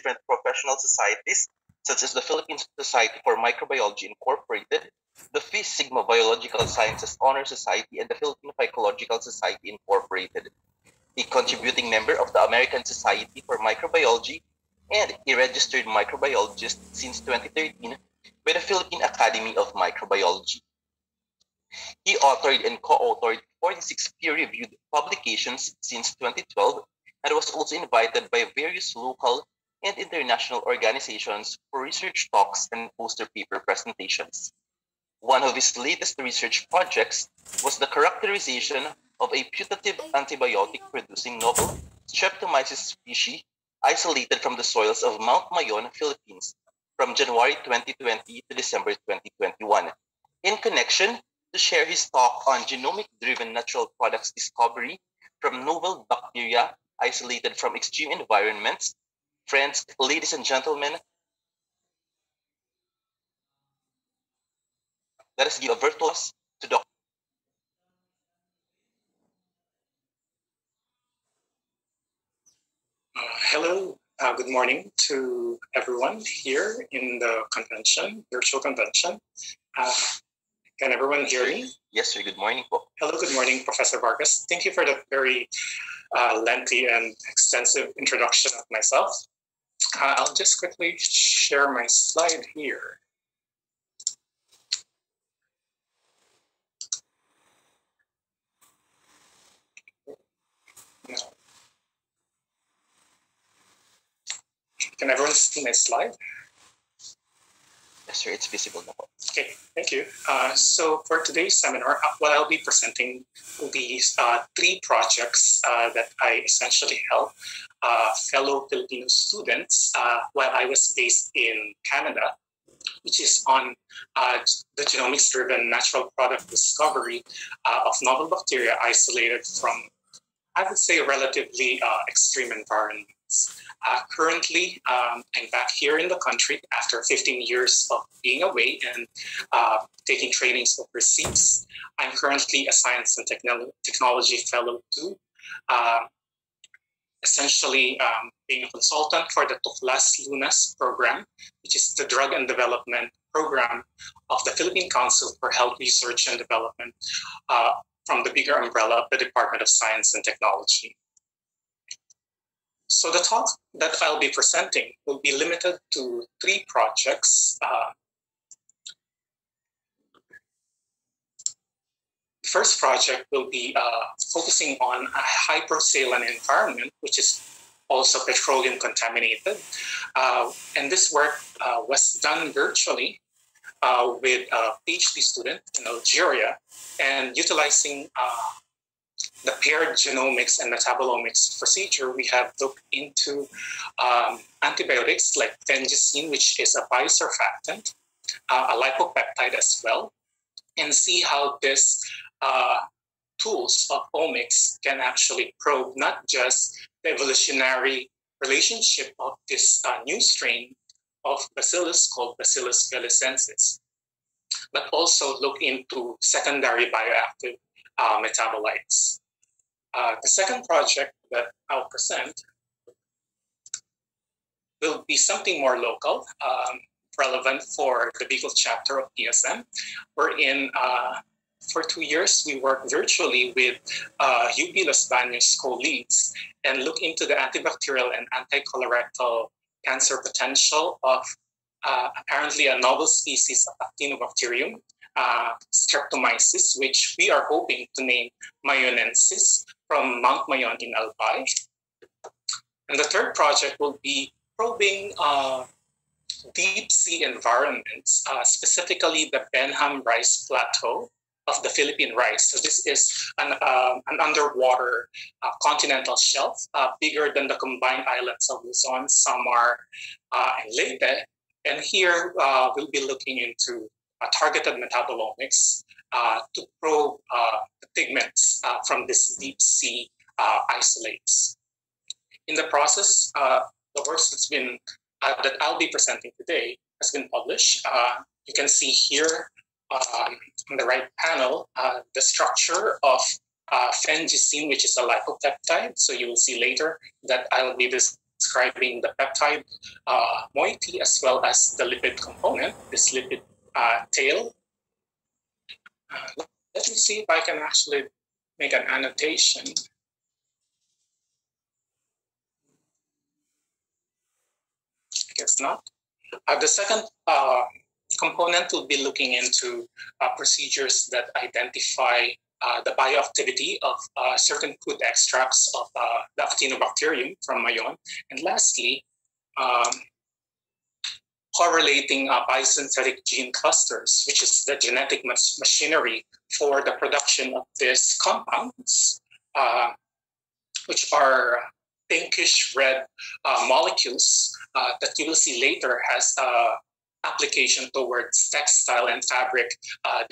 different professional societies, such as the Philippine Society for Microbiology Incorporated, the Phi Sigma Biological Sciences Honor Society, and the Philippine Phycological Society Incorporated, a contributing member of the American Society for Microbiology, and a registered microbiologist since 2013 by the Philippine Academy of Microbiology. He authored and co-authored 46 peer-reviewed publications since 2012 and was also invited by various local and international organizations for research talks and poster paper presentations. One of his latest research projects was the characterization of a putative antibiotic producing novel Streptomyces species isolated from the soils of Mount Mayon, Philippines from January 2020 to December 2021 in connection to share his talk on genomic-driven natural products discovery from novel bacteria isolated from extreme environments. Friends, ladies and gentlemen, let us give a virtual to Dr. Uh, hello, uh, good morning to everyone here in the convention, virtual convention. Uh, can everyone hear me? Yes, sir. Good morning. Hello, good morning, Professor Vargas. Thank you for the very uh, lengthy and extensive introduction of myself. Uh, I'll just quickly share my slide here. Can everyone see my slide? Yes, sir, it's visible now. Okay, thank you. Uh, so for today's seminar, uh, what I'll be presenting will be uh, three projects uh, that I essentially help uh, fellow Filipino students uh, while I was based in Canada, which is on the genomics-driven natural product discovery of novel bacteria isolated from, I would say, relatively extreme environments. Uh, currently, um, I'm back here in the country after 15 years of being away and uh, taking trainings overseas. I'm currently a science and techno- technology fellow too. Uh, essentially, um, being a consultant for the Tuklas Lunas program, which is the drug and development program of the Philippine Council for Health Research and Development uh, from the bigger umbrella of the Department of Science and Technology. So the talk that I'll be presenting will be limited to three projects. Uh, first project will be uh, focusing on a hypersaline environment, which is also petroleum contaminated. Uh, and this work uh, was done virtually uh, with a PhD student in Algeria and utilizing uh, the paired genomics and metabolomics procedure, we have looked into um, antibiotics like fengicine, which is a biosurfactant, uh, a lipopeptide as well, and see how this uh, tools of omics can actually probe not just the evolutionary relationship of this uh, new strain of bacillus called Bacillus belicensis, but also look into secondary bioactive uh, metabolites. Uh, the second project that I'll present will be something more local, um, relevant for the Bicol chapter of PSM. in uh, for two years, we worked virtually with uh, UP Los co-leads and look into the antibacterial and anti-colorectal cancer potential of uh, apparently a novel species of Actinobacterium, uh, Streptomyces, which we are hoping to name Mayonensis, from Mount Mayon in Albay. And the third project will be probing uh, deep sea environments, uh, specifically the Benham Rice Plateau of the Philippine rice. So this is an, uh, an underwater uh, continental shelf, uh, bigger than the combined islands of Luzon, Samar, uh, and Leyte. And here we'll be looking into targeted metabolomics uh, to probe uh, the pigments uh, from this deep sea isolates. In the process, the work that's been that I'll be presenting today has been published. you can see here um, on the right panel the structure of uh, which is a lipopeptide. So you will see later that I'll be describing the peptide uh, moiety as well as the lipid component, this lipid uh, tail. Uh, let me see if I can actually make an annotation. I guess not. Uh, the second uh, component will be looking into procedures that identify uh, the bioactivity of uh, certain food extracts of the Actinobacterium from Mayon. And lastly, um, correlating uh, biosynthetic gene clusters, which is the genetic machinery for the production of these compounds, uh, which are pinkish red uh, molecules uh, that you will see later has uh, application towards textile and fabric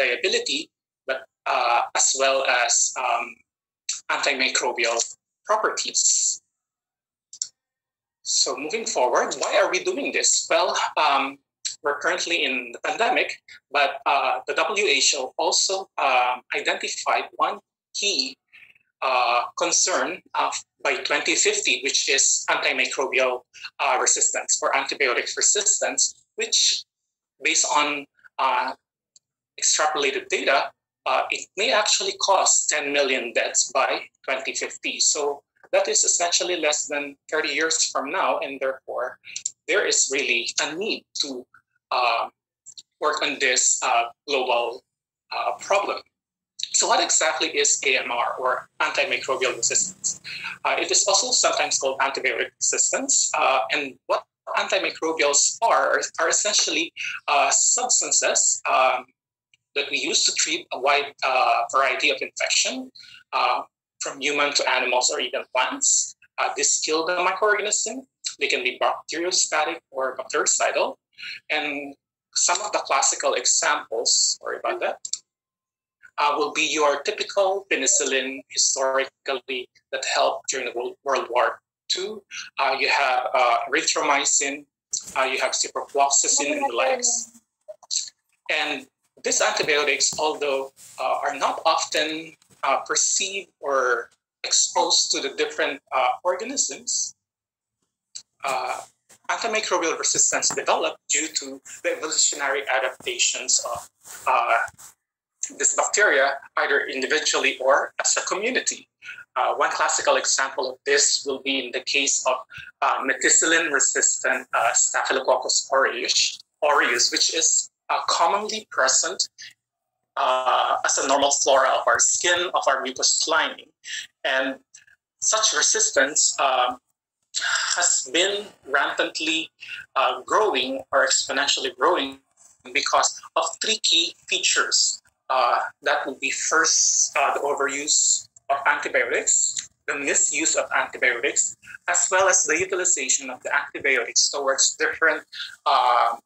dyeability, but uh, as well as um, antimicrobial properties. So moving forward, why are we doing this? Well, um, we're currently in the pandemic, but uh, the WHO also um, identified one key uh, concern by 2050, which is antimicrobial uh, resistance or antibiotic resistance, which, based on uh, extrapolated data, uh, it may actually cause 10 million deaths by 2050. So that is essentially less than 30 years from now, and therefore there is really a need to uh, work on this uh, global uh, problem. So, what exactly is AMR or antimicrobial resistance? Uh, it is also sometimes called antibiotic resistance, uh, and what antimicrobials are are essentially uh, substances um, that we use to treat a wide variety of infection from human to animals or even plants. Uh, this kill the microorganism. They can be bacteriostatic or bactericidal. And some of the classical examples, sorry about that, uh, will be your typical penicillin historically that helped during the World, War II. Uh, you have uh, erythromycin, uh, you have ciprofloxacin and the likes. And these antibiotics, although uh, are not often uh, perceived or exposed to the different uh, organisms, uh, antimicrobial resistance developed due to the evolutionary adaptations of uh, this bacteria, either individually or as a community. Uh, one classical example of this will be in the case of uh, methicillin resistant Staphylococcus aureus, aureus, which is commonly present uh, as a normal flora of our skin, of our mucous lining. And such resistance um, has been rampantly uh, growing or exponentially growing because of three key features. Uh, that would be first uh, the overuse of antibiotics, the misuse of antibiotics, as well as the utilization of the antibiotics towards different uh,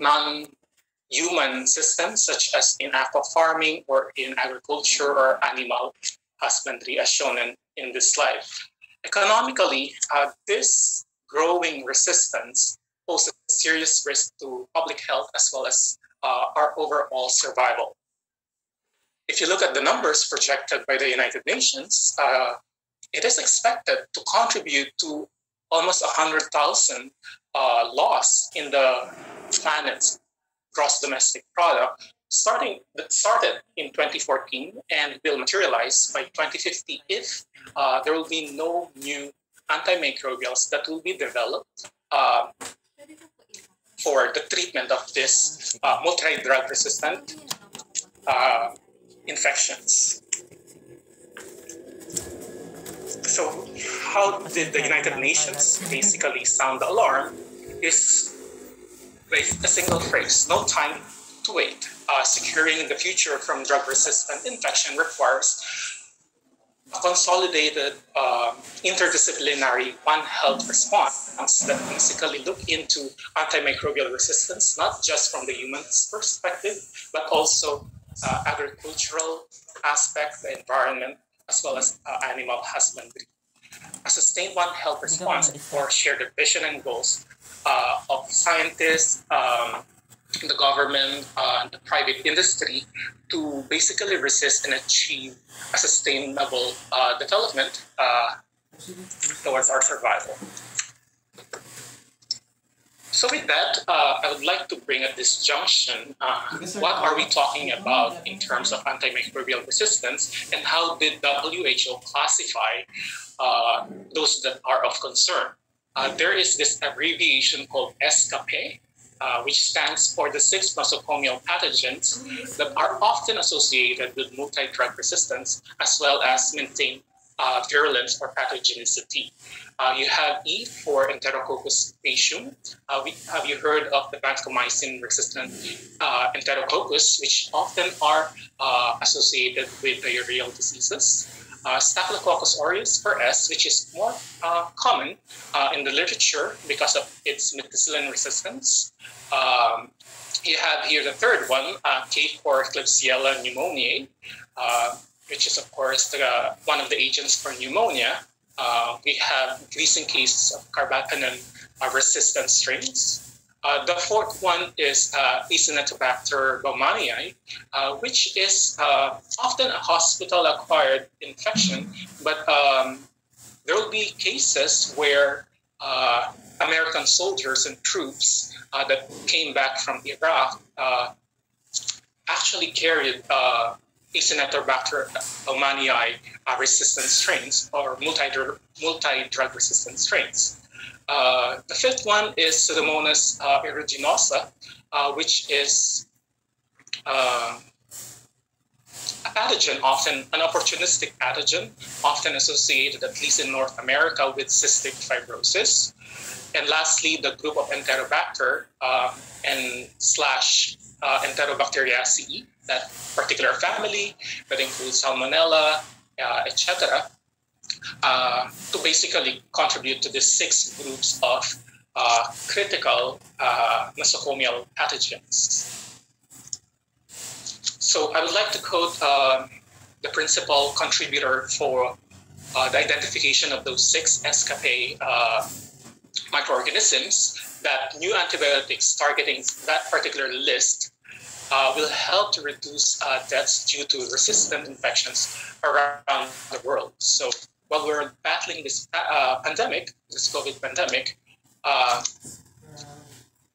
non human systems, such as in aqua farming or in agriculture or animal husbandry, as shown in, in this slide. Economically, uh, this growing resistance poses a serious risk to public health as well as uh, our overall survival. If you look at the numbers projected by the United Nations, uh, it is expected to contribute to almost 100,000 uh, loss in the planet's gross domestic product starting that started in 2014 and will materialize by 2050 if uh, there will be no new antimicrobials that will be developed uh, for the treatment of this uh, multi-drug resistant uh, infections. So how did the United Nations basically sound the alarm is with a single phrase, no time to wait. Uh, securing the future from drug-resistant infection requires a consolidated uh, interdisciplinary One Health response that basically look into antimicrobial resistance, not just from the human's perspective, but also uh, agricultural aspect, the environment, as well as uh, animal husbandry. A sustained One Health response for shared vision and goals uh, of scientists, um, the government, uh, the private industry to basically resist and achieve a sustainable uh, development uh, towards our survival. So with that, uh, I would like to bring at this junction, uh, what are we talking about in terms of antimicrobial resistance and how did WHO classify those that are of concern? Uh, there is this abbreviation called ESCAPE, uh, which stands for the six nosocomial pathogens that are often associated with multi-drug resistance as well as maintain uh, virulence or pathogenicity. Uh, you have E for Enterococcus faecium. Uh, we, have you heard of the vancomycin resistant uh, Enterococcus, which often are associated with diarrheal diseases? Uh, Staphylococcus aureus for S, which is more uh, common in the literature because of its methicillin resistance. Um, you have here the third one, K for Klebsiella pneumoniae which is of course the, one of the agents for pneumonia, uh, we have recent cases of carbapenem uh, resistant strains. Uh, the fourth one is uh, Acinetobacter baumannii, uh, which is uh, often a hospital-acquired infection, but um, there will be cases where uh, American soldiers and troops that came back from Iraq actually carried Acinetobacter baumannii resistant strains or multi-drug resistant strains. Uh, the fifth one is Pseudomonas uh, aeruginosa, uh, which is uh, a pathogen, often an opportunistic pathogen, often associated, at least in North America, with cystic fibrosis. And lastly, the group of Enterobacter uh, and slash Enterobacteriaceae, that particular family that includes salmonella, uh, etc., uh, to basically contribute to the six groups of uh, critical uh, nosocomial pathogens. So I would like to quote uh, the principal contributor for uh, the identification of those six ESCAPE uh, microorganisms that new antibiotics targeting that particular list uh, will help to reduce uh, deaths due to resistant infections around the world. So while we're battling this uh, pandemic, this COVID pandemic, uh,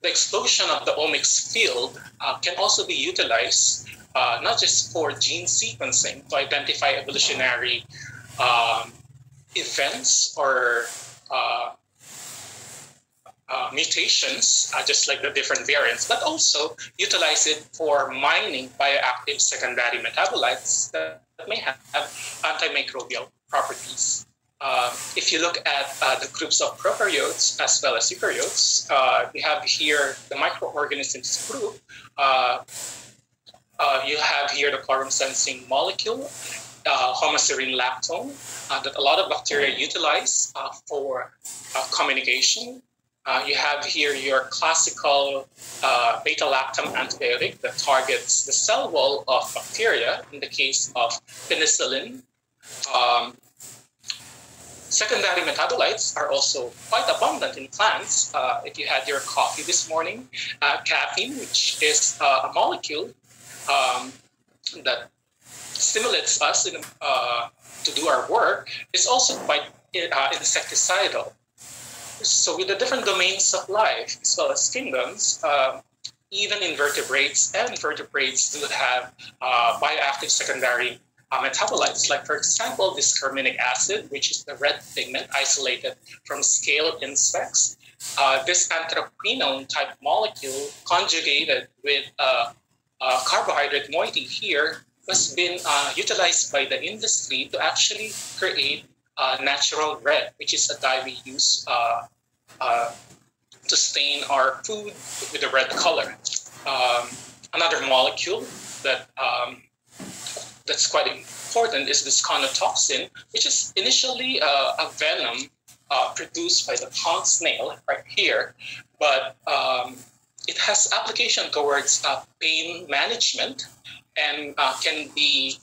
the explosion of the omics field uh, can also be utilized uh, not just for gene sequencing to identify evolutionary um, events or uh, mutations, uh, just like the different variants, but also utilize it for mining bioactive secondary metabolites that may have antimicrobial properties. Uh, if you look at uh, the groups of prokaryotes as well as eukaryotes, uh, we have here the microorganisms group. Uh, you have here the quorum sensing molecule, homoserine lactone, that a lot of bacteria utilize for communication uh, you have here your classical uh, beta lactam antibiotic that targets the cell wall of bacteria in the case of penicillin. Um, secondary metabolites are also quite abundant in plants. Uh, if you had your coffee this morning, uh, caffeine, which is uh, a molecule um, that stimulates us in, uh, to do our work, is also quite insecticidal. So with the different domains of life, as well as kingdoms, uh, even invertebrates and vertebrates do have uh, bioactive secondary uh, metabolites, like for example, this carminic acid, which is the red pigment isolated from scale insects. Uh, this anthraquinone type molecule conjugated with uh, uh, carbohydrate moiety here has been uh, utilized by the industry to actually create uh, natural red, which is a dye we use uh, uh, to stain our food with a red color. Um, another molecule that um, that's quite important is this conotoxin, which is initially uh, a venom uh, produced by the pond snail right here, but um, it has application towards uh, pain management and uh, can be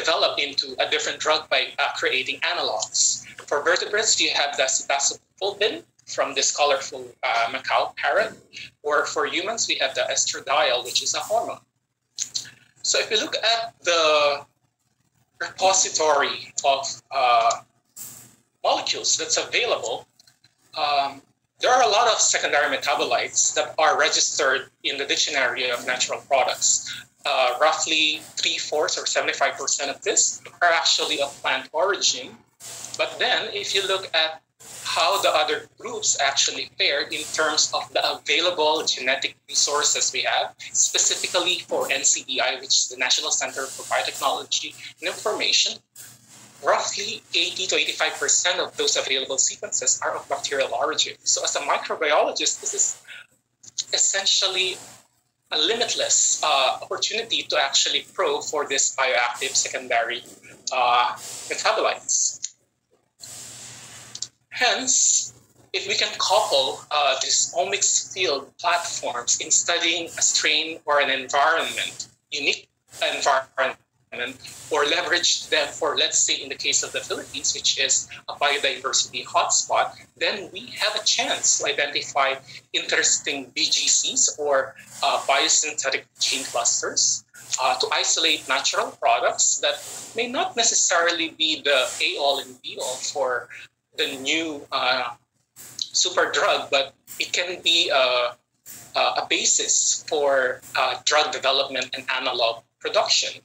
developed into a different drug by uh, creating analogs. For vertebrates, you have the cetacopulbin from this colorful uh, macaw parrot, or for humans, we have the estradiol, which is a hormone. So if you look at the repository of uh, molecules that's available, um, there are a lot of secondary metabolites that are registered in the dictionary of natural products. Uh, roughly three fourths or 75% of this are actually of plant origin. But then, if you look at how the other groups actually fared in terms of the available genetic resources we have, specifically for NCBI, which is the National Center for Biotechnology and Information, roughly 80 to 85% of those available sequences are of bacterial origin. So as a microbiologist, this is essentially a limitless uh, opportunity to actually probe for this bioactive secondary uh, metabolites. Hence, if we can couple uh, these omics field platforms in studying a strain or an environment, unique environment, or leverage them for, let's say, in the case of the Philippines, which is a biodiversity hotspot, then we have a chance to identify interesting BGCs or uh, biosynthetic gene clusters uh, to isolate natural products that may not necessarily be the A all and B all for the new uh, super drug, but it can be a, a basis for uh, drug development and analog production.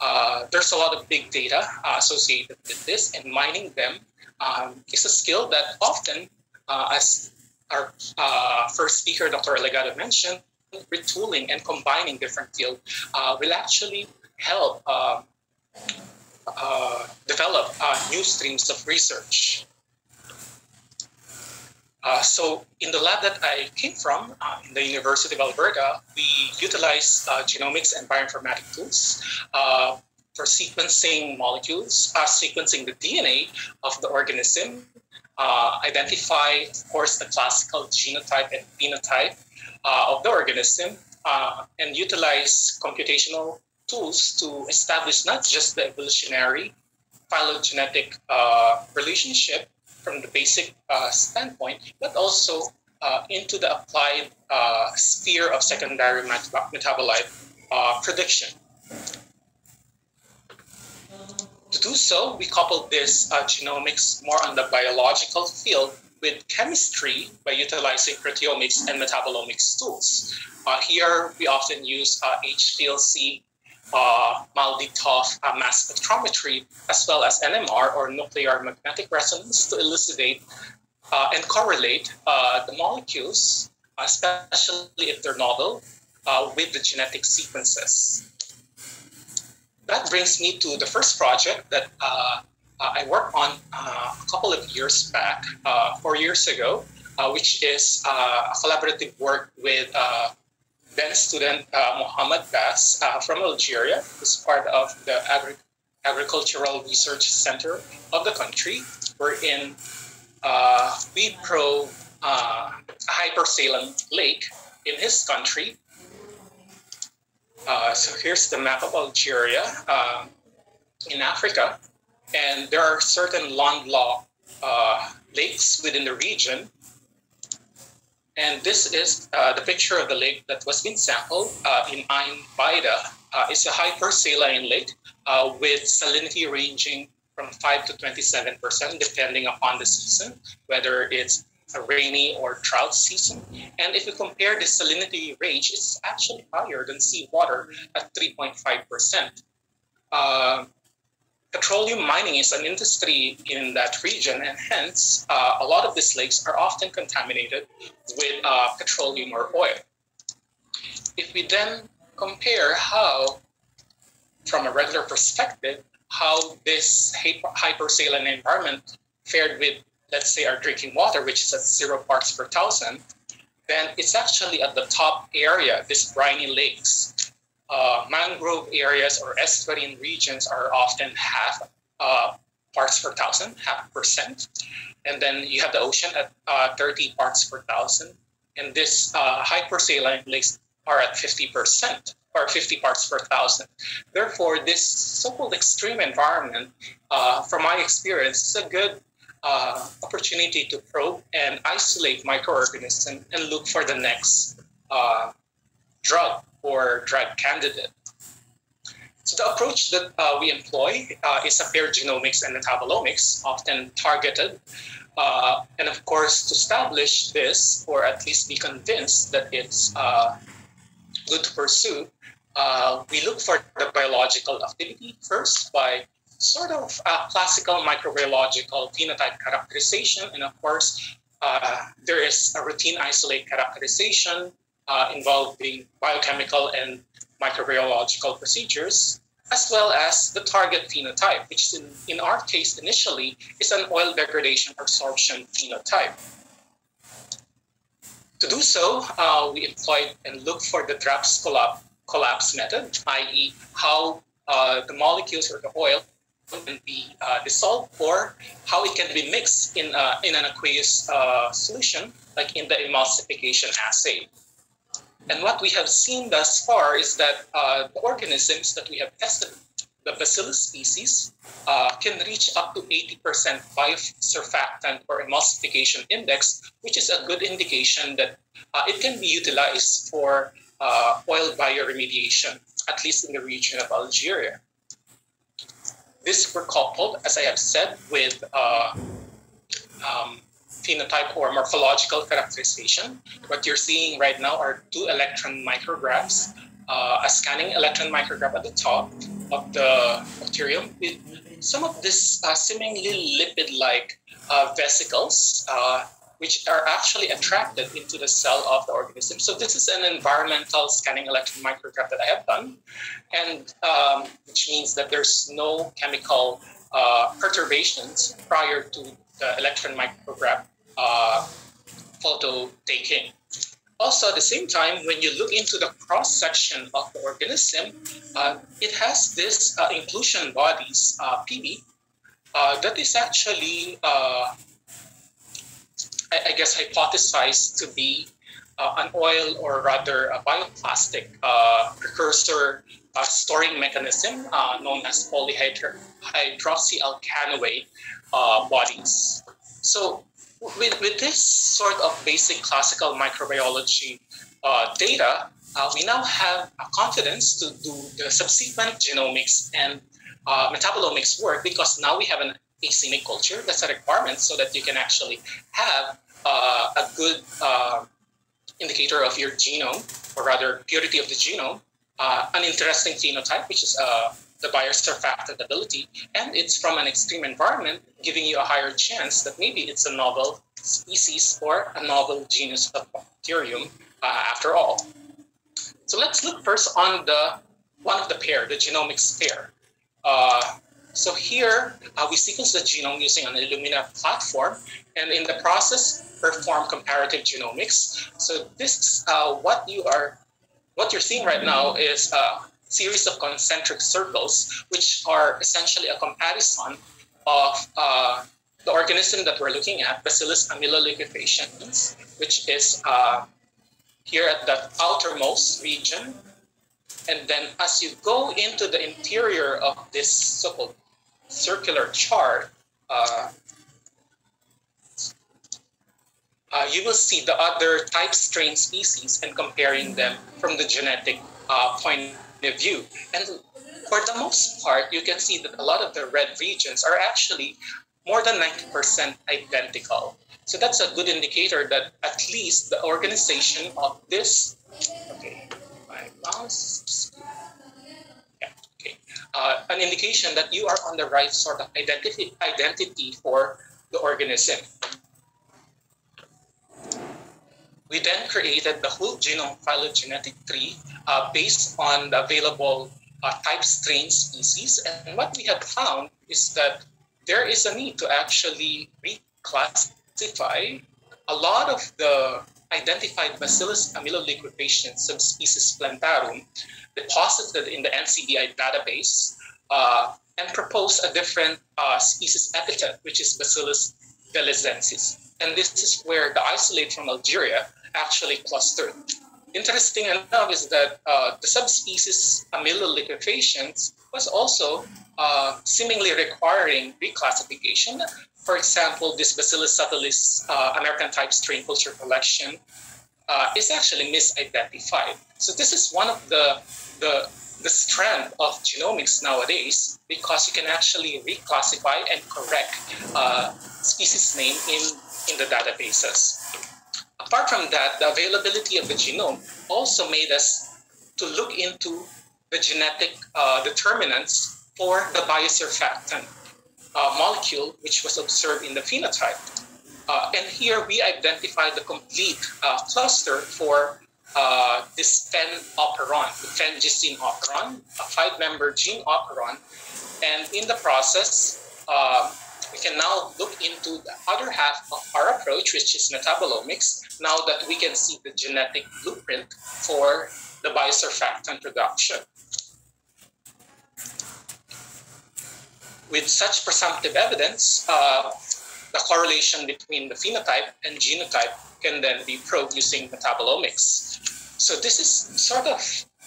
Uh, there's a lot of big data associated with this, and mining them um, is a skill that often, uh, as our uh, first speaker, Dr. Legado, mentioned, retooling and combining different fields will actually help um, develop new streams of research. Uh, so in the lab that I came from, uh, in the University of Alberta, we utilize uh, genomics and bioinformatic tools uh, for sequencing molecules, uh, sequencing the DNA of the organism, identify, of course, the classical genotype and phenotype of the organism, and utilize computational tools to establish not just the evolutionary phylogenetic relationship, from the basic uh, standpoint, but also uh, into the applied uh, sphere of secondary met- metabolite uh, prediction. To do so, we coupled this uh, genomics more on the biological field with chemistry by utilizing proteomics and metabolomics tools. Uh, here, we often use HPLC uh, MALDI-TOF uh, mass spectrometry, as well as NMR or nuclear magnetic resonance to elucidate uh, and correlate uh, the molecules, especially if they're novel, uh, with the genetic sequences. That brings me to the first project that uh, I worked on a couple of years back, four years ago, which is a collaborative work with then student uh, Mohammed Bass uh, from Algeria, who's part of the Agri- Agricultural Research Center of the country, wherein uh, we probe uh, hypersaline lake in his country. Uh, so here's the map of Algeria uh, in Africa, and there are certain landlocked uh, lakes within the region and this is uh, the picture of the lake that was being sampled uh, in Ain Baida. Uh, it's a hypersaline lake uh, with salinity ranging from 5 to 27%, depending upon the season, whether it's a rainy or drought season. And if you compare the salinity range, it's actually higher than seawater at 3.5% petroleum mining is an industry in that region, and hence uh, a lot of these lakes are often contaminated with uh, petroleum or oil. If we then compare how, from a regular perspective, how this hypersaline environment fared with, let's say, our drinking water, which is at zero parts per thousand, then it's actually at the top area, these briny lakes, uh, mangrove areas or estuarine regions are often half uh, parts per thousand, half percent. And then you have the ocean at uh, 30 parts per thousand. And this uh, hypersaline lakes are at 50% or 50 parts per thousand. Therefore, this so-called extreme environment, uh, from my experience, is a good uh, opportunity to probe and isolate microorganisms and look for the next uh, drug or drug candidate. So the approach that uh, we employ uh, is a paired genomics and metabolomics, often targeted. Uh, and of course, to establish this, or at least be convinced that it's uh, good to pursue, uh, we look for the biological activity first by sort of classical microbiological phenotype characterization. And of course, uh, there is a routine isolate characterization uh, involving biochemical and microbiological procedures, as well as the target phenotype, which in, in our case initially is an oil degradation absorption phenotype. To do so, uh, we employed and looked for the Draps collapse, collapse method, i.e., how uh, the molecules or the oil can be uh, dissolved or how it can be mixed in, uh, in an aqueous uh, solution, like in the emulsification assay. And what we have seen thus far is that uh, the organisms that we have tested, the bacillus species, uh, can reach up to 80% biosurfactant or emulsification index, which is a good indication that uh, it can be utilized for oil bioremediation, at least in the region of Algeria. This were coupled, as I have said, with uh, um, phenotype or morphological characterization. What you're seeing right now are two electron micrographs, uh, a scanning electron micrograph at the top of the bacterium with some of this uh, seemingly lipid-like uh, vesicles uh, which are actually attracted into the cell of the organism. So this is an environmental scanning electron micrograph that I have done, and um, which means that there's no chemical uh, perturbations prior to the electron micrograph uh, photo taking. Also, at the same time, when you look into the cross section of the organism, uh, it has this uh, inclusion bodies, uh, PB, uh, that is actually I, I guess, hypothesized to be uh, an oil or rather a bioplastic uh, precursor uh, storing mechanism uh, known as polyhydroxyalkanoate uh, bodies. So with, with this sort of basic classical microbiology uh, data, we now have a confidence to do the subsequent genomics and metabolomics work because now we have an asemic culture. That's a requirement so that you can actually have uh, a good uh, indicator of your genome, or rather purity of the genome, uh, an interesting phenotype, which is uh, the biosurfactant ability, and it's from an extreme environment, giving you a higher chance that maybe it's a novel species or a novel genus of bacterium uh, after all. So let's look first on the one of the pair, the genomics pair. Uh, so here uh, we sequence the genome using an Illumina platform, and in the process perform comparative genomics. So this uh, what you are what you're seeing right now is a series of concentric circles, which are essentially a comparison of uh, the organism that we're looking at, Bacillus amyloliquefaciens, which is uh, here at the outermost region. And then as you go into the interior of this so-called circular chart, uh, uh, you will see the other type strain species and comparing them from the genetic uh, point of view. And for the most part, you can see that a lot of the red regions are actually more than 90% identical. So that's a good indicator that at least the organization of this, okay, my mouse, yeah, okay, uh, an indication that you are on the right sort of identity, identity for the organism. We then created the whole genome phylogenetic tree uh, based on the available uh, type strain species. And what we have found is that there is a need to actually reclassify a lot of the identified Bacillus amyloliquefaciens subspecies plantarum deposited in the NCBI database uh, and propose a different uh, species epithet, which is Bacillus belizensis. And this is where the isolate from Algeria actually clustered. Interesting enough is that uh, the subspecies amyloliquefaciens was also uh, seemingly requiring reclassification. For example, this Bacillus subtilis uh, American type strain culture collection uh, is actually misidentified. So this is one of the, the, the strength of genomics nowadays because you can actually reclassify and correct uh, species name in, in the databases. Apart from that, the availability of the genome also made us to look into the genetic uh, determinants for the biosurfactant uh, molecule, which was observed in the phenotype. Uh, and here we identified the complete uh, cluster for uh, this fen operon, the phengisine operon, a five-member gene operon. And in the process, uh, we can now look into the other half of our approach, which is metabolomics, now that we can see the genetic blueprint for the biosurfactant production. With such presumptive evidence, uh, the correlation between the phenotype and genotype can then be probed using metabolomics. So this is sort of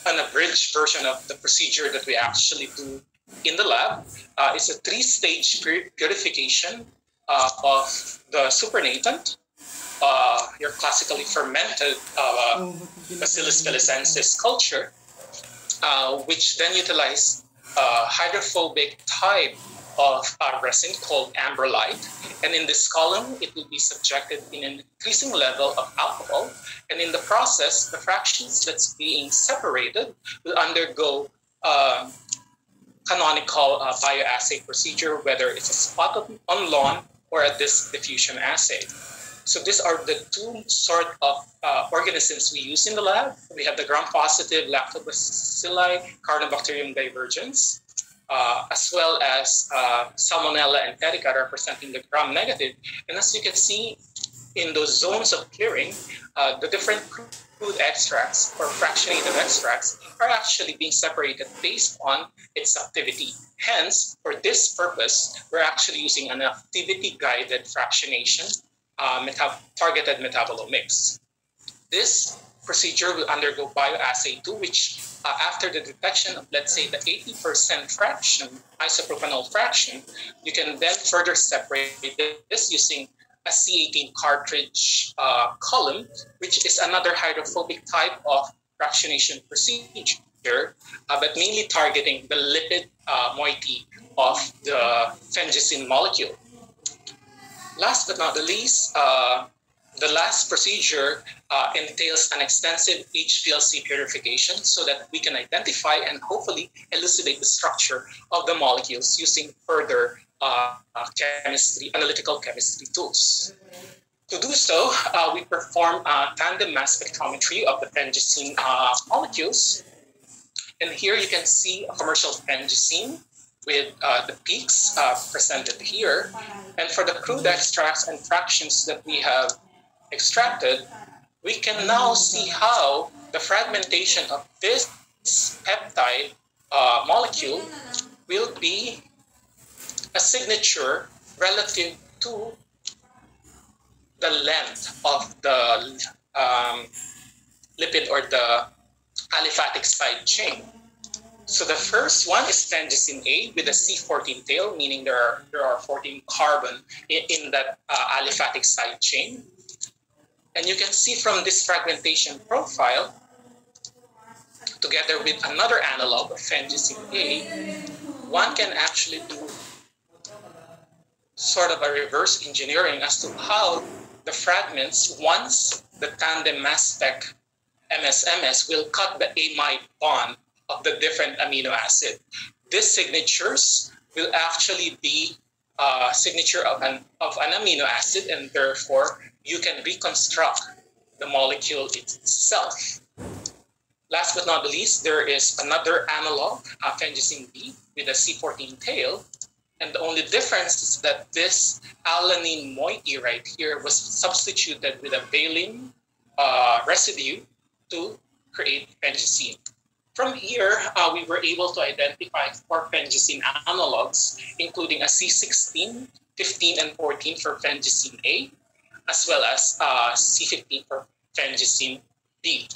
an abridged version of the procedure that we actually do in the lab. Uh, it's a three-stage purification uh, of the supernatant, uh, your classically fermented uh, Bacillus pelecensis culture, uh, which then utilize uh, hydrophobic type of resin called amberlite. And in this column, it will be subjected in an increasing level of alcohol. And in the process, the fractions that's being separated will undergo uh, canonical uh, bioassay procedure, whether it's a spot on lawn or a disc diffusion assay. So these are the two sort of uh, organisms we use in the lab. We have the gram-positive lactobacilli Carnobacterium divergens, uh, as well as uh, Salmonella enterica representing the gram-negative. And as you can see in those zones of clearing, uh, the different crude extracts or fractionated extracts are actually being separated based on its activity. Hence, for this purpose, we're actually using an activity-guided fractionation uh, meta targeted metabolomics. This procedure will undergo bioassay 2, which uh, after the detection of, let's say, the 80% fraction, isopropanol fraction, you can then further separate this using a C18 cartridge uh, column, which is another hydrophobic type of fractionation procedure, uh, but mainly targeting the lipid uh, moiety of the phengisine molecule. Last but not the least, uh, the last procedure uh, entails an extensive HPLC purification so that we can identify and hopefully elucidate the structure of the molecules using further uh, chemistry, analytical chemistry tools. To do so, uh, we perform tandem mass spectrometry of the phengisine uh, molecules. And here you can see a commercial phengisine with uh, the peaks uh, presented here. And for the crude extracts and fractions that we have extracted, we can now see how the fragmentation of this peptide uh, molecule will be a signature relative to the length of the um, lipid or the aliphatic side chain. So the first one is phengisine A with a C14 tail, meaning there are, there are 14 carbon in, in that uh, aliphatic side chain. And you can see from this fragmentation profile, together with another analog of phengisine A, one can actually do sort of a reverse engineering as to how the fragments, once the tandem mass spec MSMS will cut the amide bond of the different amino acid. These signatures will actually be a signature of an, of an amino acid and therefore you can reconstruct the molecule itself. Last but not the least, there is another analog, uh, B, with a C14 tail. And the only difference is that this alanine moiety right here was substituted with a valine uh, residue to create phengisine. From here, uh, we were able to identify four phengisine analogs, including a C16, 15, and 14 for phengisine A, as well as uh, C15 for phengisine B.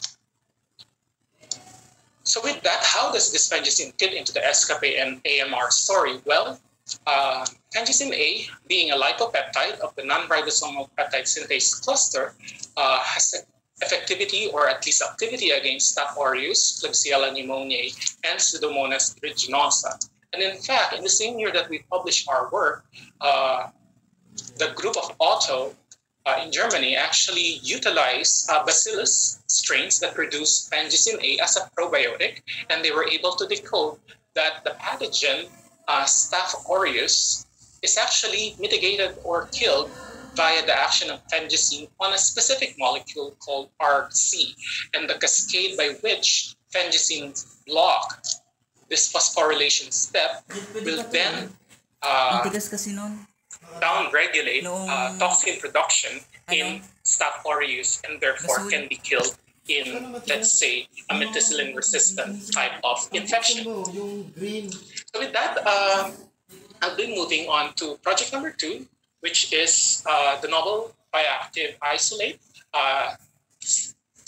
So with that, how does this phengisine fit into the ESCAPE and AMR story? Well, uh, phengisine A, being a lipopeptide of the non-ribosomal peptide synthase cluster, uh, has a effectivity or at least activity against Staph aureus, Klebsiella pneumoniae, and Pseudomonas aeruginosa. And in fact, in the same year that we published our work, uh, the group of Otto uh, in Germany actually utilized uh, bacillus strains that produce fangicin A as a probiotic, and they were able to decode that the pathogen uh, Staph aureus is actually mitigated or killed via the action of fengicine on a specific molecule called ARC-C, and the cascade by which fengicine block this phosphorylation step will then uh, down-regulate uh, toxin production in Staph aureus and therefore can be killed in, let's say, a methicillin-resistant type of infection. So with that, uh, I'll be moving on to project number two, which is uh, the novel bioactive isolate, uh,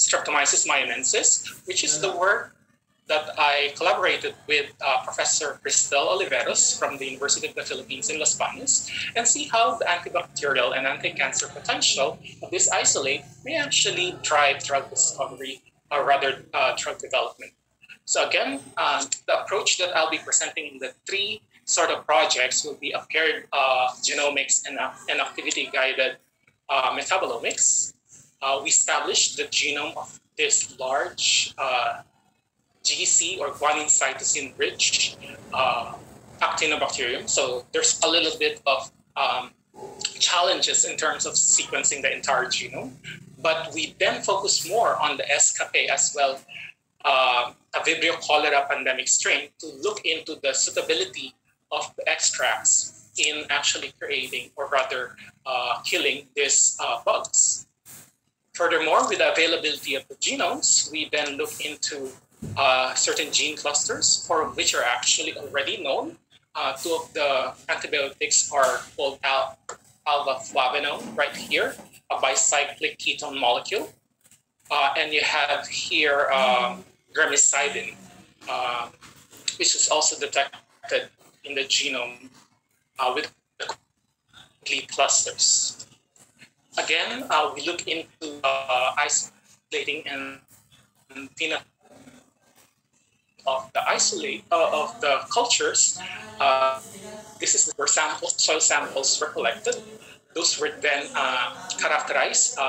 Streptomyces maionensis, which is the work that I collaborated with uh, Professor Cristel Oliveros from the University of the Philippines in Las Bañas and see how the antibacterial and anti-cancer potential of this isolate may actually drive drug discovery or rather uh, drug development. So again, um, the approach that I'll be presenting in the three sort of projects will be appeared uh, genomics and, uh, and activity guided uh, metabolomics. Uh, we established the genome of this large uh, GC or guanine cytosine rich uh, actinobacterium. So there's a little bit of um, challenges in terms of sequencing the entire genome. But we then focus more on the escape as well, uh, a Vibrio cholera pandemic strain, to look into the suitability of the extracts in actually creating or rather uh, killing these uh, bugs. Furthermore, with the availability of the genomes, we then look into uh, certain gene clusters for which are actually already known. Uh, two of the antibiotics are called al- alva-flavanone right here, a bicyclic ketone molecule. Uh, and you have here um, uh, which is also detected in the genome uh, with clusters. Again, uh, we look into uh, isolating and, phenotype of the isolate uh, of the cultures. Uh, this is where samples, soil samples were collected. Those were then uh, characterized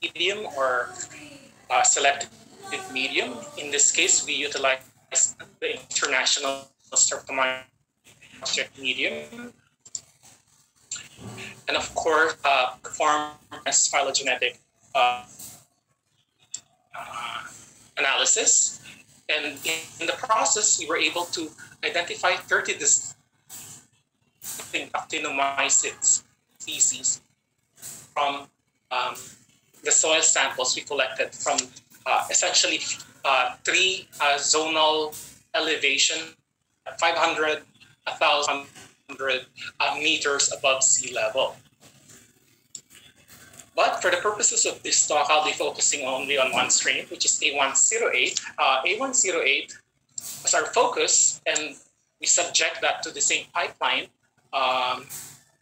medium or selected medium. In this case, we utilize the international Streptomyces medium. And of course, uh, perform as phylogenetic uh, uh, analysis. And in the process, we were able to identify 30 distinct actinomyces species from um, the soil samples we collected from uh, essentially uh, three uh, zonal elevation, 500, 1,000 uh, meters above sea level. But for the purposes of this talk, I'll be focusing only on one strain, which is A108. Uh, A108 was our focus, and we subject that to the same pipeline um,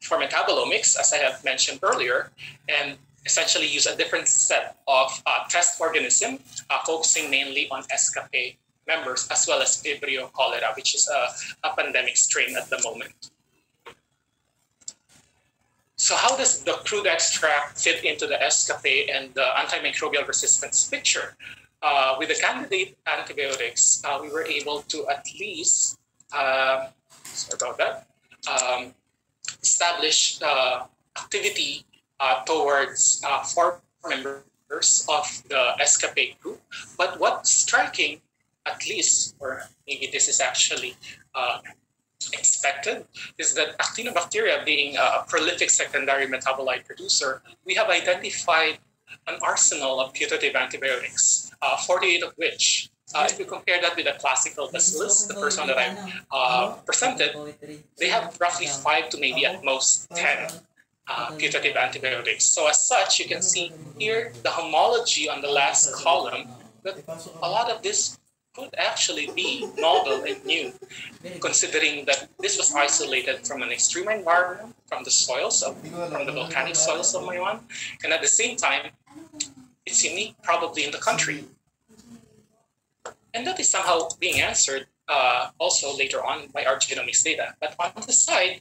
for metabolomics, as I have mentioned earlier, and essentially use a different set of uh, test organism, uh, focusing mainly on escape members, as well as Vibrio cholera, which is a, a pandemic strain at the moment. So how does the crude extract fit into the escape and the antimicrobial resistance picture? Uh, with the candidate antibiotics, uh, we were able to at least, uh, sorry about that, um, establish uh, activity uh, towards uh, four members of the escape group. But what's striking, at least, or maybe this is actually expected is that actinobacteria being a prolific secondary metabolite producer, we have identified an arsenal of putative antibiotics, uh, 48 of which, uh, if you compare that with the classical bacillus, the first one that I uh, presented, they have roughly five to maybe at most 10 uh, putative antibiotics. So as such, you can see here the homology on the last column that a lot of this could actually be novel and new, considering that this was isolated from an extreme environment, from the soils of from the volcanic soils of Mayon, and at the same time, it's unique probably in the country. And that is somehow being answered uh, also later on by our genomics data. But on the side,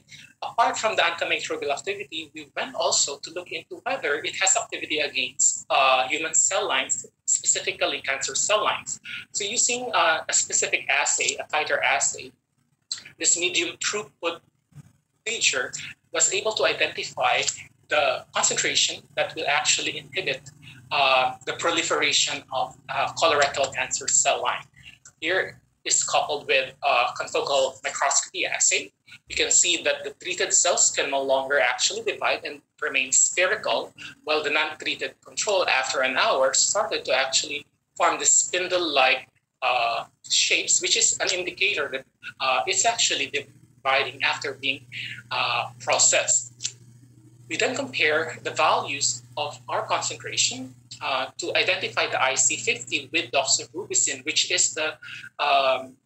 apart from the antimicrobial activity, we went also to look into whether it has activity against uh, human cell lines, specifically cancer cell lines. So using uh, a specific assay, a titer assay, this medium throughput feature was able to identify the concentration that will actually inhibit uh, the proliferation of uh, colorectal cancer cell line. Here is coupled with a confocal microscopy assay. You can see that the treated cells can no longer actually divide and remain spherical, while the non-treated control after an hour started to actually form the spindle-like uh, shapes, which is an indicator that uh, it's actually dividing after being uh, processed. We then compare the values of our concentration uh, to identify the IC50 with doxorubicin, which is the um,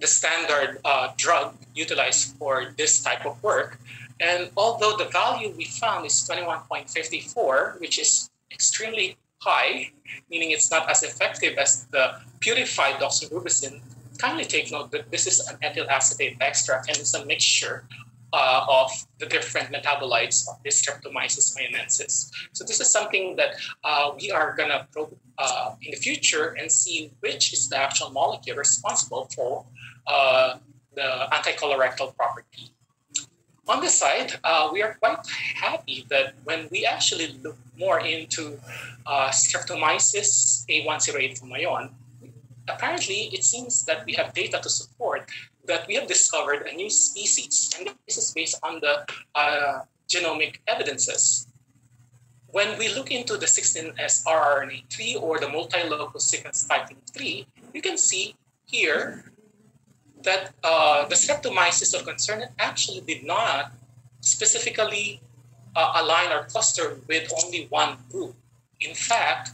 the standard uh, drug utilized for this type of work. And although the value we found is 21.54, which is extremely high, meaning it's not as effective as the purified doxorubicin, kindly take note that this is an ethyl acetate extract and it's a mixture uh, of the different metabolites of this Streptomyces mayonensis. So this is something that uh, we are going to probe uh, in the future and see which is the actual molecule responsible for uh, the anti-colorectal property. On this side, uh, we are quite happy that when we actually look more into uh, Streptomyces A108 from Mayon, apparently it seems that we have data to support that we have discovered a new species, and this is based on the uh, genomic evidences. When we look into the 16S rRNA3 or the multi-locus sequence typing 3, you can see here that uh, the streptomyces of concern actually did not specifically uh, align or cluster with only one group. In fact,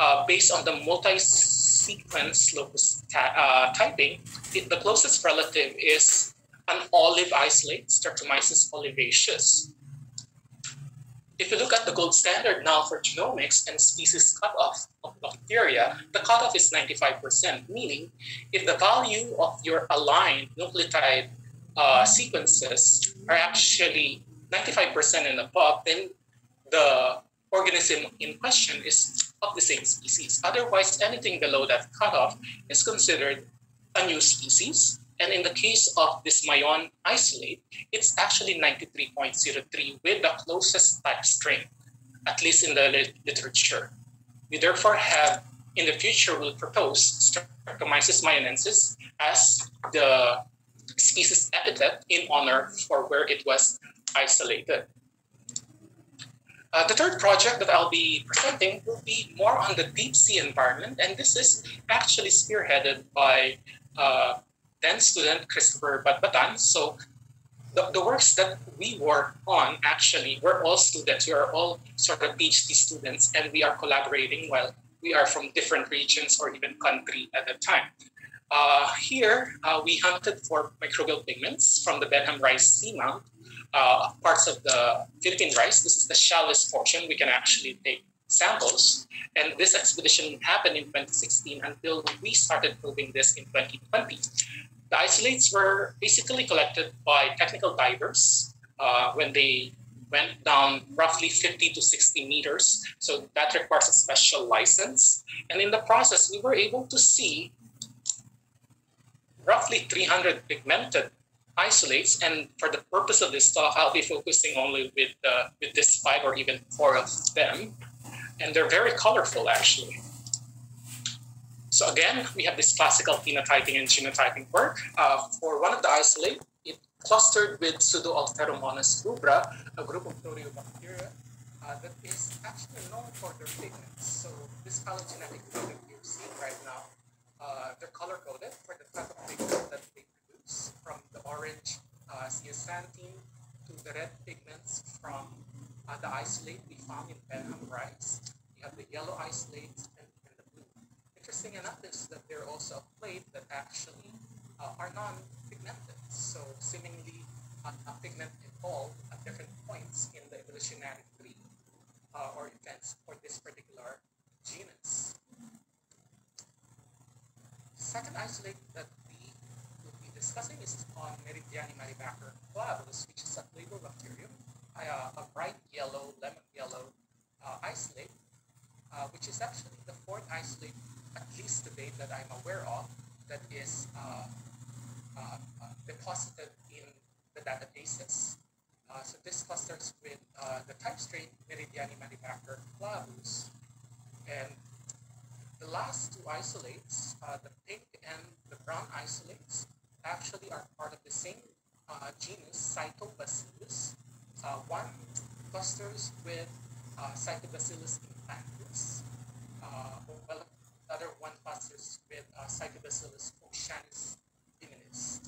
uh, based on the multi-sequence locus uh, typing, it, the closest relative is an olive isolate, Streptomyces olivaceus. If you look at the gold standard now for genomics and species cutoff of bacteria, the cutoff is 95%, meaning if the value of your aligned nucleotide uh, sequences are actually 95% and above, then the organism in question is of the same species. Otherwise, anything below that cutoff is considered a new species. And in the case of this Mayon isolate, it's actually 93.03 with the closest type strain, at least in the literature. We therefore have, in the future, will propose Streptomyces mayonensis as the species epithet in honor for where it was isolated. Uh, the third project that I'll be presenting will be more on the deep sea environment, and this is actually spearheaded by uh, then student Christopher Batbatan. So the, the works that we work on actually, we're all students, we are all sort of PhD students, and we are collaborating while we are from different regions or even country at the time. Uh, here, uh, we hunted for microbial pigments from the Benham Rice Seamount uh, parts of the Philippine rice. This is the shallowest portion. We can actually take samples. And this expedition happened in 2016 until we started probing this in 2020. The isolates were basically collected by technical divers uh, when they went down roughly 50 to 60 meters. So that requires a special license. And in the process, we were able to see roughly 300 pigmented isolates. And for the purpose of this talk, I'll be focusing only with, uh, with this five or even four of them. And they're very colorful, actually. So again, we have this classical phenotyping and genotyping work. Uh, for one of the isolate, it clustered with Pseudoalteromonas rubra, a group of proteobacteria uh, that is actually known for their pigments. So this phylogenetic group that you're seeing right now, uh, they're color-coded for the type of pigment that they from the orange uh, to the red pigments from uh, the isolate we found in Benham rice. We have the yellow isolate and, and the blue. interesting enough is that they're also a clade that actually uh, are non-pigmented. So seemingly uh, pigment evolved at different points in the evolutionary tree uh, or events for this particular genus. Second isolate that discussing is on Meridiani maribacher clavus, which is a bacterium, uh, a bright yellow, lemon yellow uh, isolate, uh, which is actually the fourth isolate, at least to date, that I'm aware of, that is uh, uh, uh, deposited in the databases. so this clusters with the type strain Meridiani maribacher clavus. And the last two isolates, the pink and the brown isolates, actually are part of the same genus Cytobacillus. one clusters with uh, Cytobacillus infantis, uh, while the other one clusters with uh, Cytobacillus oceanis feminis.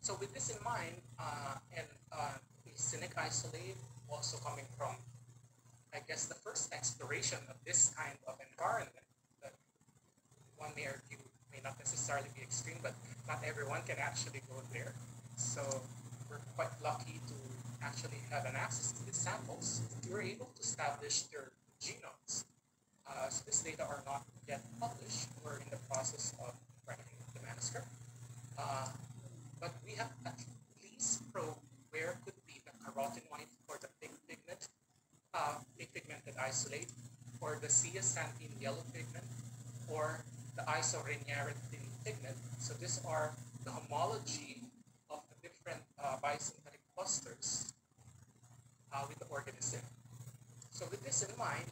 So with this in mind, uh, and uh, the cynic isolate also coming from, I guess, the first exploration of this kind of environment that one may may not necessarily be extreme, but not everyone can actually go there. So we're quite lucky to actually have an access to these samples. We were able to establish their genomes. Uh, so these data are not yet published. We're in the process of writing the manuscript. Uh, but we have at least probed where could be the carotenoid for the pink pigment, uh, pigmented isolate, or the zeaxanthin yellow pigment, or the isorhynarethrin pigment. So these are the homology of the different uh, biosynthetic clusters uh, with the organism. So with this in mind,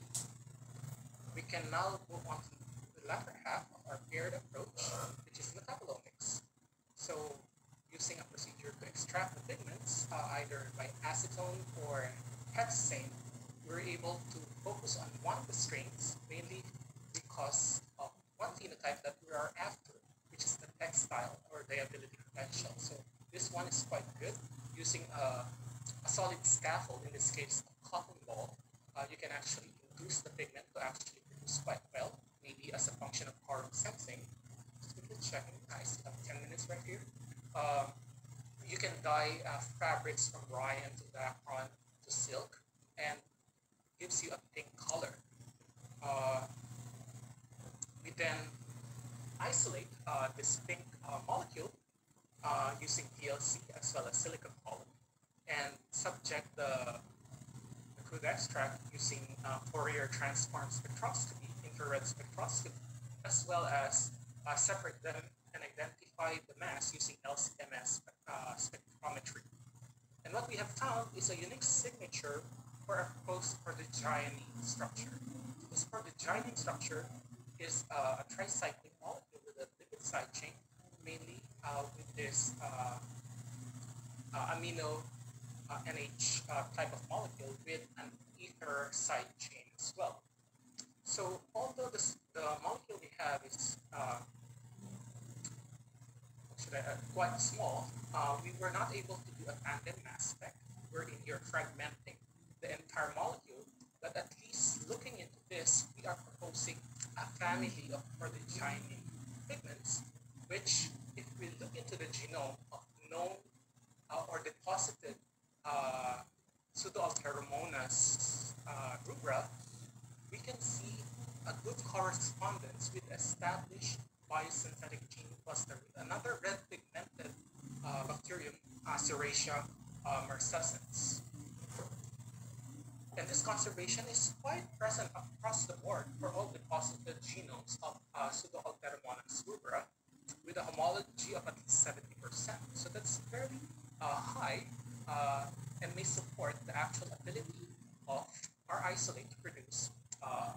we can now move on to the latter half of our paired approach, which is metabolomics. So using a procedure to extract the pigments, uh, either by acetone or hexane, we're able to focus on one of the strains, mainly because one phenotype that we are after, which is the textile or dyeability potential. So this one is quite good. Using a, a solid scaffold, in this case a cotton ball, uh, you can actually induce the pigment to actually produce quite well, maybe as a function of quorum sensing. Just quickly checking, I still have 10 minutes right here. Um, you can dye uh, fabrics from rayon to dacron to silk and gives you a pink color. Uh, then isolate uh, this pink uh, molecule uh, using PLC as well as silicon column and subject the, the crude extract using uh, Fourier transform spectroscopy, infrared spectroscopy, as well as uh, separate them and identify the mass using LCMS uh, spectrometry. And what we have found is a unique signature for a post-protogyny structure. This protogyny structure is uh, a tricyclic molecule with a lipid side chain mainly uh, with this uh, uh, amino NH type of molecule with an ether side chain as well. So although this, the molecule we have is uh, quite small, uh, we were not able to do a tandem mass spec. We're in here fragmenting the entire molecule, but at least looking into this, we are proposing a family of protogyny pigments which if we look into the genome of known uh, or deposited uh, Pseudoalteromonas uh, rubra, we can see a good correspondence with established biosynthetic gene cluster with another red pigmented uh, bacterium, Serratia uh. And this conservation is quite present across the board for all deposited genomes of uh, Pseudoalteromonas rubra, with a homology of at least 70%. So that's fairly uh, high uh, and may support the actual ability of our isolate to produce uh,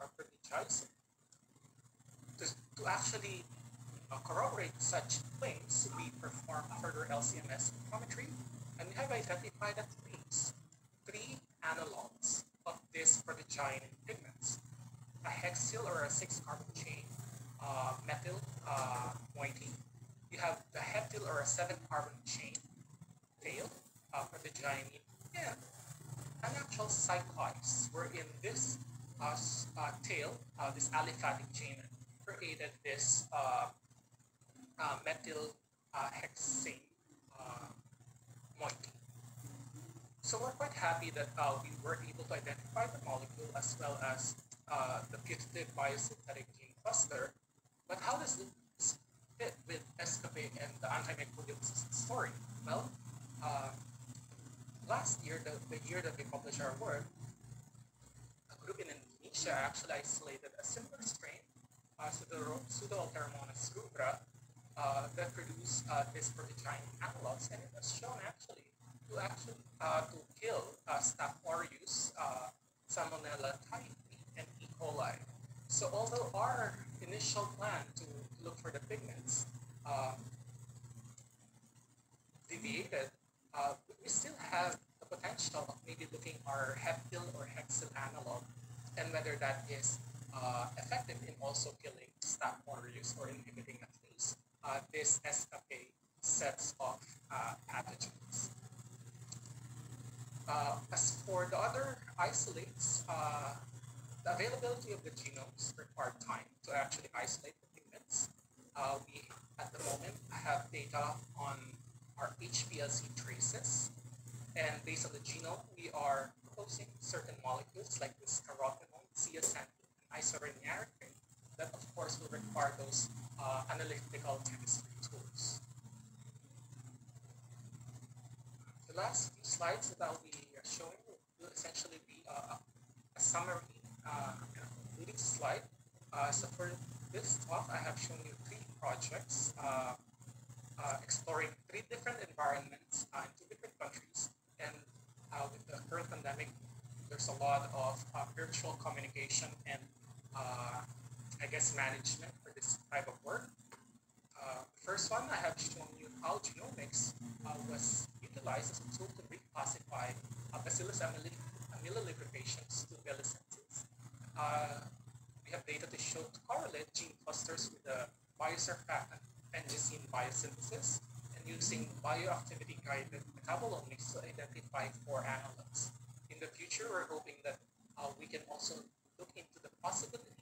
or proteogysin. To, to actually uh, corroborate such claims, we perform further LCMS spectrometry and we have identified at least three analogs of this protogynin pigments. A hexyl or a six carbon chain uh, methyl uh, moiety. You have the heptyl or a seven carbon chain tail uh, for the gyamine and an actual cycloids, wherein this uh, uh, tail, uh, this aliphatic chain, created this uh, uh, methyl uh, hexane uh, moiety. So we're quite happy that uh, we were able to identify the molecule as well as uh, the putative biosynthetic gene cluster. But how does this fit with escape and the antimicrobial resistance story? Well, uh, last year, the, the year that we published our work, a group in Indonesia actually isolated a similar strain, uh, Pseudoalteromonas rubra, uh, that produce uh, this prototype analogs, and it was shown actually to actually uh, to kill uh, Staph aureus, uh, Salmonella typhi, and E. coli. So although our initial plan to look for the pigments uh, deviated, uh, we still have the potential of maybe looking our heptyl or hexyl analog and whether that is uh, effective in also killing Staph aureus or inhibiting at least uh, this SFA sets of pathogens. Uh, as for the other isolates, uh, the availability of the genomes required time to actually isolate the pigments. Uh, we, at the moment, have data on our HPLC traces. And based on the genome, we are proposing certain molecules like this carotenoid, zeaxanthin, and isorenaricane that, of course, will require those uh, analytical chemistry tools. The last slides that I'll be showing will essentially be uh, a summary uh, leading slide. Uh, so for this talk, I have shown you three projects uh, uh, exploring three different environments uh, in two different countries. And with the current pandemic, there's a lot of virtual communication and I guess management for this type of work. First one, I have shown you how genomics was utilized as a tool to reclassify uh, Bacillus amelilibri patients to Bellicentins. Uh, we have data to show to correlate gene clusters with the biosurfactant gene biosynthesis and using bioactivity guided metabolomics to identify four analogs. In the future, we're hoping that uh, we can also look into the possibility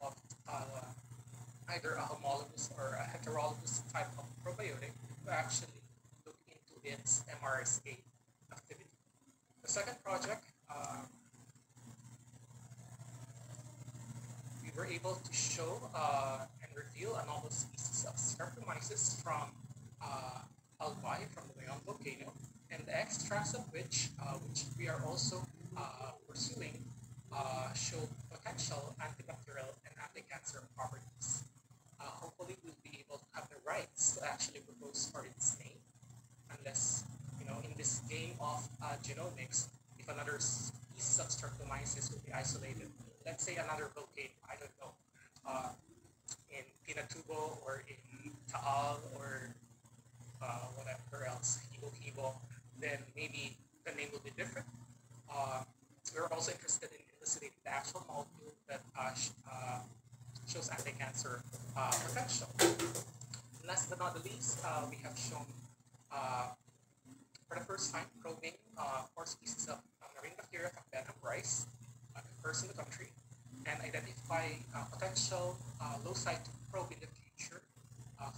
of uh, either a homologous or a heterologous type of probiotic to actually look into its MRSA. The second project, uh, we were able to show uh, and reveal a novel species of Streptomyces from uh, Albay, from the Mayon volcano, and the extracts of which, uh, which we are also uh, pursuing, uh, show potential antibacterial and anti-cancer properties. Uh, hopefully, we'll be able to have the rights to actually propose for its name, unless, know, in this game of uh, genomics, if another species of Streptomyces will be isolated, let's say another volcano, I don't know, uh, in Pinatubo or in Taal or uh, whatever else, Hibo then maybe the name will be different. Uh, we're also interested in elucidating the actual molecule that uh, uh, shows anti-cancer uh, potential. Last but not the least, we have shown uh, for the first time probing four uh, species of marine bacteria from Benham rice, the first in the country, and identify uh, potential loci to probe in the future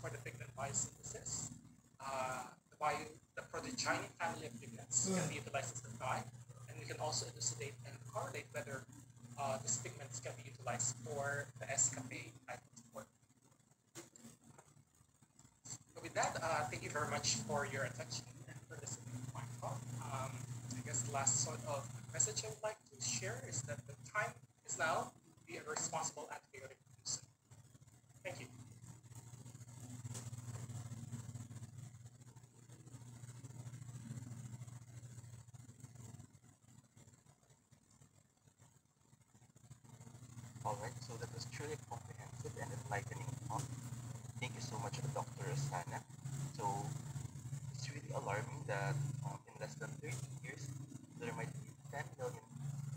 for the pigment biosynthesis. the bio, the protogynin family of pigments hmm. can be utilized as the guide and we can also elucidate and correlate whether uh, these pigments can be utilized for the escapade type of work. So with that, uh, thank you very much for your attention and for listening to my talk. Um, I guess the last sort of message I would like to share is that the time is now. To be a responsible antibiotic producer. Thank you. Alright, so that was truly comprehensive and enlightening talk. Thank you so much, Dr. Asana. So it's really alarming that um, in less than 30 years, there might be 10 million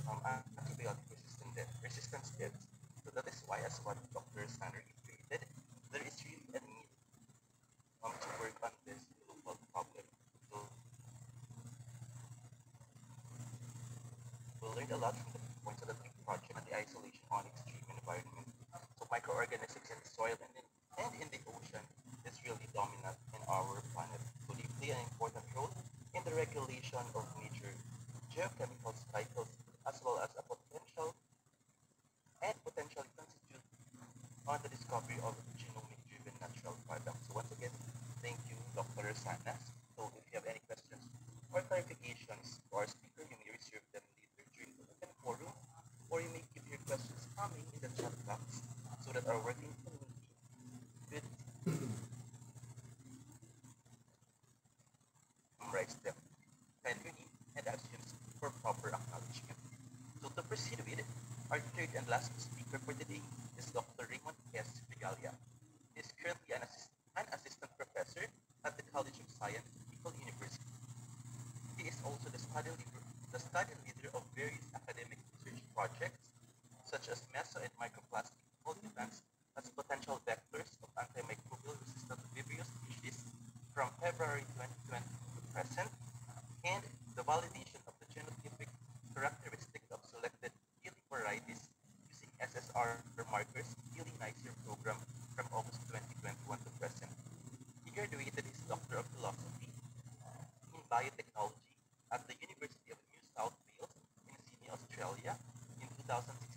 um, antibiotic resistant death, resistance deaths. So that is why, as what Dr. Asana reiterated, there is really a need um, to work on this global problem. So we learned a lot from the points of the project isolation on extreme environment. So microorganisms in the soil and in, and in the ocean is really dominant in our planet. So they play an important role in the regulation of nature, geochemical cycles, as well as a potential and potentially constitute on the discovery of genomic-driven natural products. So once again, thank you, Dr. Sanas. So if you have any questions or clarifications to our speaker, you may reserve them later during the open forum, or you may keep your questions coming in the chat box so that are working summarize them, find your name and actions for proper acknowledgement. So to proceed with, our third and last speaker for today is Dr. Raymond S. Regalia. He is currently an, assist- an assistant professor at the College of Science, People University. He is also the study leader, the study leader of various academic research projects, such as meso and microplastic plants as potential vectors of antimicrobial resistant Vibrio species from February 2020 to present, and the validation of the genotypic characteristics of selected healing varieties using SSR markers healing nicer program from August 2021 to present. He graduated his Doctor of Philosophy in Biotechnology at the University of New South Wales in Sydney, Australia in 2016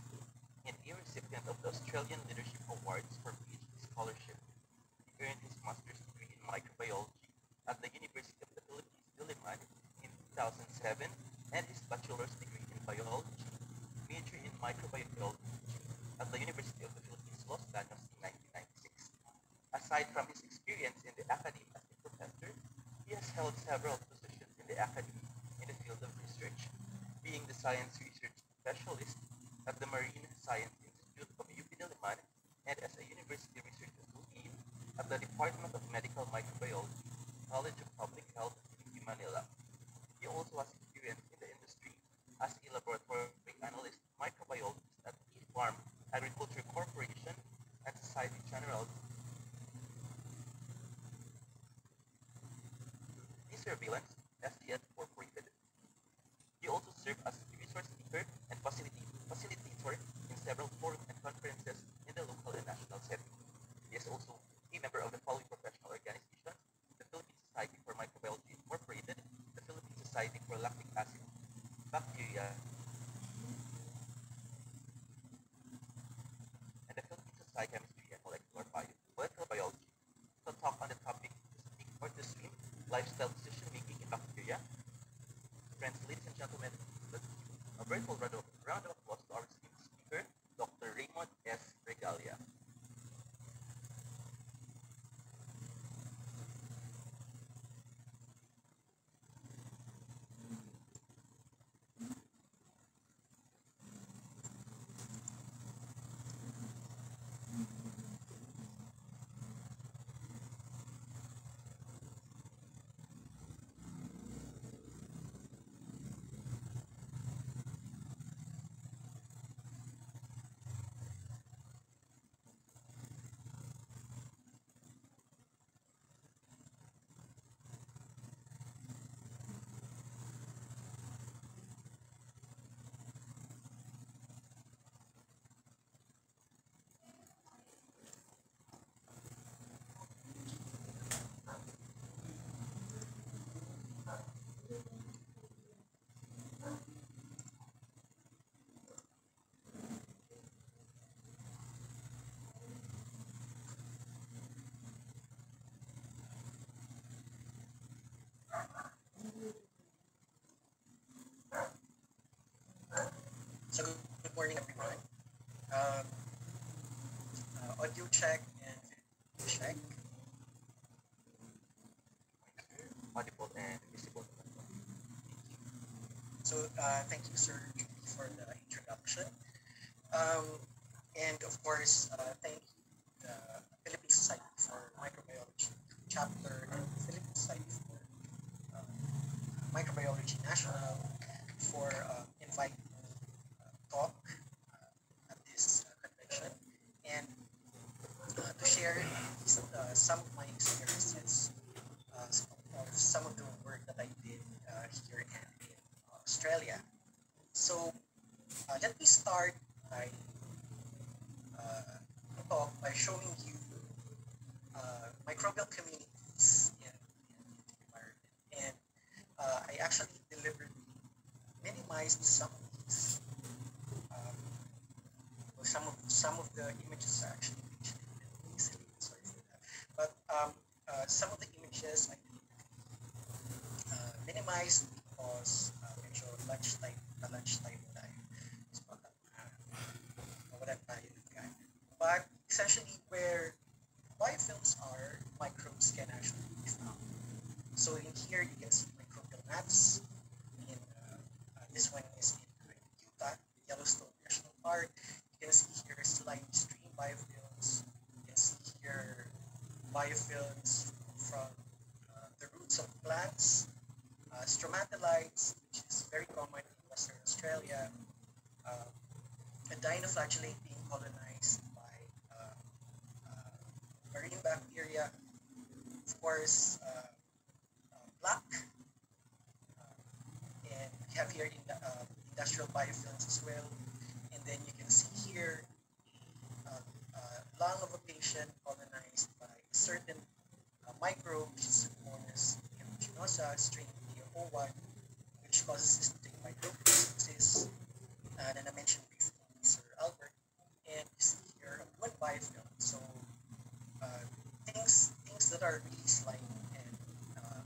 and a recipient of the Australian Leadership Awards for PhD scholarship. He earned his master's degree in microbiology at the University of the Philippines, Diliman in 2007 and his bachelor's degree in biology, major in microbiology at the University of the Philippines, Los Baños in 1996. Aside from his experience in the academy as a professor, he has held several positions in the academy in the field of research, being the science research specialist at the Marine Science Institute of UP Diliman and as a university research associate at the Department of Medical Microbiology, College of Public Health, UP Manila. He also Lactic Acid Bacteria, and the Philippine Society So good morning, everyone. Um, uh, audio check and video check. Audible and visible. So uh, thank you, Sir, for the introduction. Um, and of course, uh, thank you the Philippine Society for Microbiology chapter and the Philippine Society for uh, Microbiology National for uh, inviting me uh, talk uh, at this uh, convention and uh, to share uh, some of my experiences uh, of some of the work that I did uh, here in, in Australia. So uh, let me start I uh, talk by showing you uh, microbial communities in, in the environment. And uh, I actually deliberately minimized some of these. Um, well, some of some of the images are actually pictured easily. Sorry for that. But um, uh, some of the images I uh, minimized because uh, medyo lunchtime, na lunchtime tayo. So, uh, mawalan tayo ng gana. But essentially where biofilms are, microbes can actually be found. So in here you can see microbial maps. In uh, uh, this one is in uh, Utah, Yellowstone National Park. Can see here stream biofilms. See here biofilms from uh, the roots of plants, uh, stromatolites, which is very common in Western Australia, uh, a dinoflagellate being colonized by uh, uh, marine bacteria, of course, uh, uh, black, and we have here in industrial biofilms as well. Can see here uh, uh, lung of a patient colonized by certain uh, microbe, which is Pseudomonas aeruginosa, strain BO1, which causes cystic microbitis, uh, and I mentioned before Sir Albert. And you see here a wood biofilm. So uh, things things that are really slimy and uh,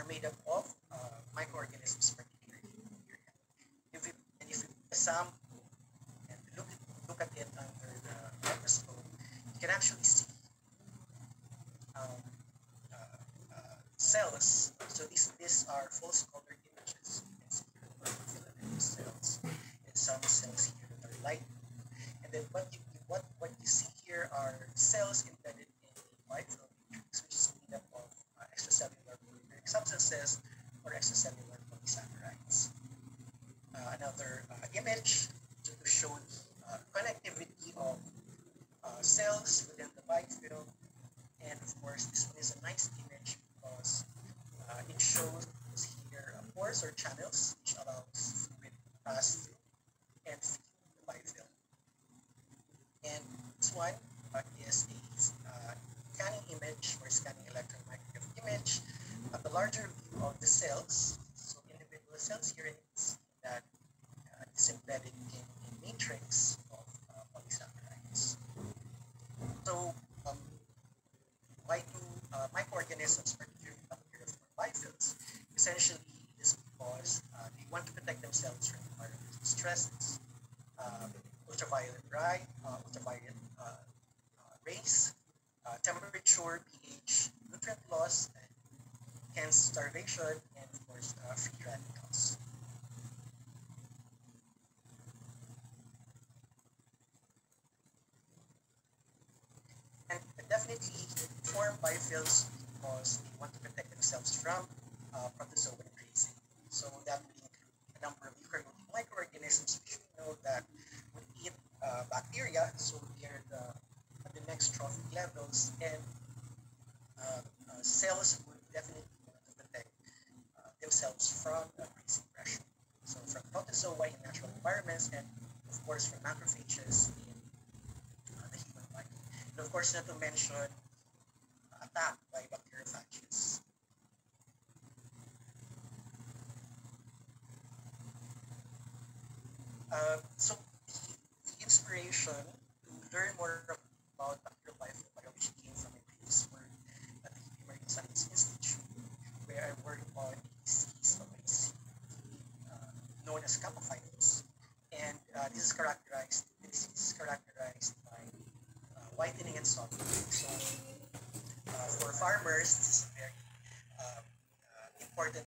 are made up of uh, microorganisms, particularly here. If you, and if you sample and look at, look at it under the microscope, you can actually see um, uh, uh, cells. So these these are false color images. You can see here filamentous cells and some cells here that are light. And then what you what what you see here are cells embedded in the biofilm matrix, which is made up of uh, extracellular polymeric substances or extracellular polysaccharides. Uh, another uh, image to, to show the uh, connectivity of uh, cells within the biofilm. And of course, this one is a nice image because uh, it shows here pores or channels which allows fluid to pass through and feed the biofilm. And this one uh, is a uh, scanning image or scanning electron micrograph image of the larger view of the cells. So individual cells here you can see that uh, is embedded in a matrix of uh, polysaccharides. So um, why do uh, microorganisms, particularly bacteria, form biofilms? Essentially, it is because uh, they want to protect themselves from environmental stresses, um, ultraviolet light, uh, ultraviolet uh, uh, rays, uh, temperature, pH, nutrient loss, and starvation, and of course, uh, free radicals. And definitely form biofilms because they want to protect themselves from uh, protozoan course, not to mention